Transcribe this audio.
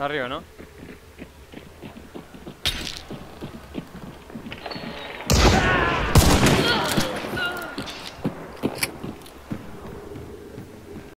Arriba, ¿no?